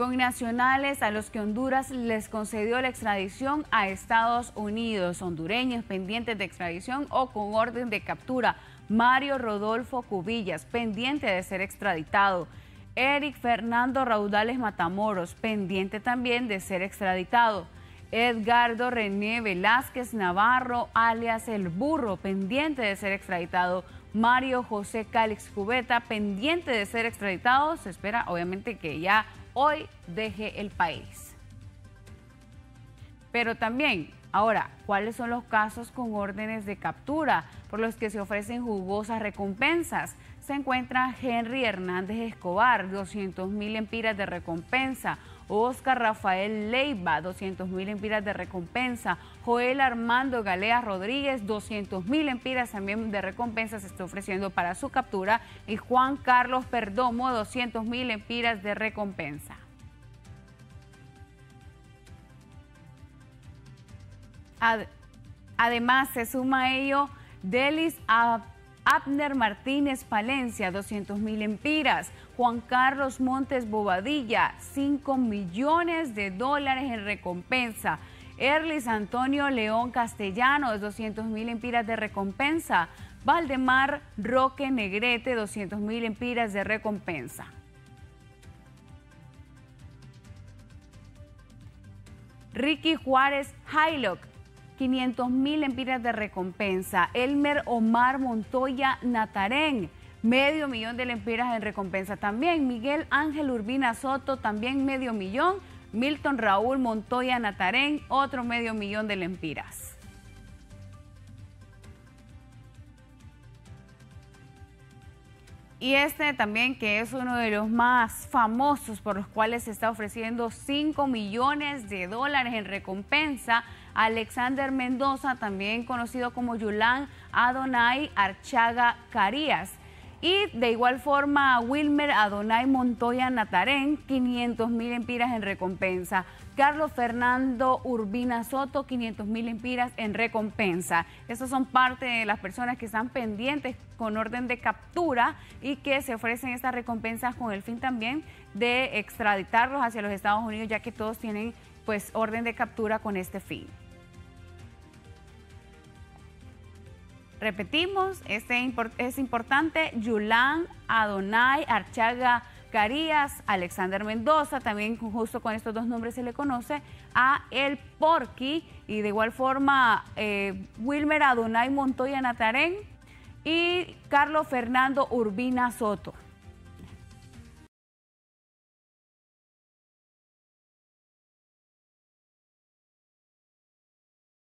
con nacionales a los que Honduras les concedió la extradición a Estados Unidos, hondureños pendientes de extradición o con orden de captura. Mario Rodolfo Cubillas, pendiente de ser extraditado. Eric Fernando Raudales Matamoros, pendiente también de ser extraditado. Edgardo René Velázquez Navarro, alias El Burro, pendiente de ser extraditado. Mario José Cálix Cubeta, pendiente de ser extraditado. Se espera, obviamente, que ya hoy deje el país. Pero también, ahora, ¿cuáles son los casos con órdenes de captura por los que se ofrecen jugosas recompensas? Se encuentra Henry Hernández Escobar, 200 mil empiras de recompensa. Oscar Rafael Leiva, 200 mil empiras de recompensa. Joel Armando Galea Rodríguez, 200 mil empiras también de recompensa se está ofreciendo para su captura. Y Juan Carlos Perdomo, 200 mil empiras de recompensa. Además, se suma a ello Delis Abner Martínez Palencia, 200 mil empiras. Juan Carlos Montes Bobadilla, 5 millones de dólares en recompensa. Erlis Antonio León Castellano, 200 mil empiras de recompensa. Valdemar Roque Negrete, 200 mil empiras de recompensa. Ricky Juárez Hylock, 500 mil empiras de recompensa. Elmer Omar Montoya Natarén, medio millón de lempiras en recompensa también. Miguel Ángel Urbina Soto, también medio millón. Milton Raúl Montoya Natarén, otro medio millón de lempiras. Y este también, que es uno de los más famosos por los cuales se está ofreciendo 5 millones de dólares en recompensa, Alexander Mendoza, también conocido como Yulán Adonai Archaga Carías. Y de igual forma Wilmer Adonai Montoya Natarén, 500 mil empiras en recompensa. Carlos Fernando Urbina Soto, 500 mil empiras en recompensa. Estas son parte de las personas que están pendientes con orden de captura y que se ofrecen estas recompensas con el fin también de extraditarlos hacia los Estados Unidos, ya que todos tienen pues orden de captura con este fin. Repetimos, este es importante, Yulán, Adonai, Archaga Carías, Alexander Mendoza, también justo con estos dos nombres se le conoce, a El Porqui y de igual forma eh, Wilmer Adonai Montoya Natarén y Carlos Fernando Urbina Soto.